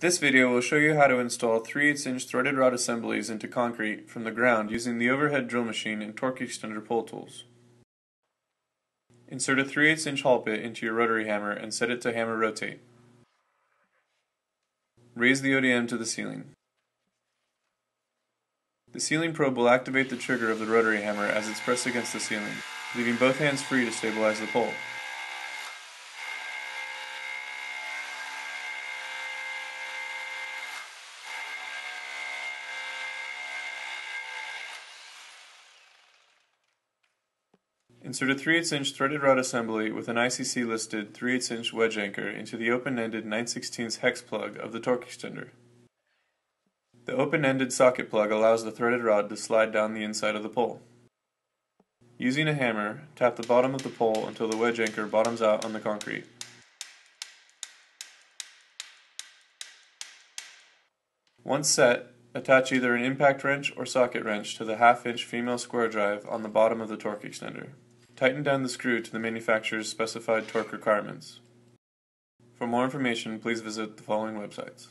This video will show you how to install 3 8 inch threaded rod assemblies into concrete from the ground using the overhead drill machine and torque extender pole tools. Insert a 3 8 inch HaltBit into your rotary hammer and set it to hammer rotate. Raise the ODM to the ceiling. The ceiling probe will activate the trigger of the rotary hammer as it's pressed against the ceiling, leaving both hands free to stabilize the pole. Insert a 3 8 inch threaded rod assembly with an ICC listed 3 8 inch wedge anchor into the open-ended 9 16 hex plug of the torque extender. The open-ended socket plug allows the threaded rod to slide down the inside of the pole. Using a hammer, tap the bottom of the pole until the wedge anchor bottoms out on the concrete. Once set, attach either an impact wrench or socket wrench to the half-inch female square drive on the bottom of the torque extender. Tighten down the screw to the manufacturer's specified torque requirements. For more information, please visit the following websites.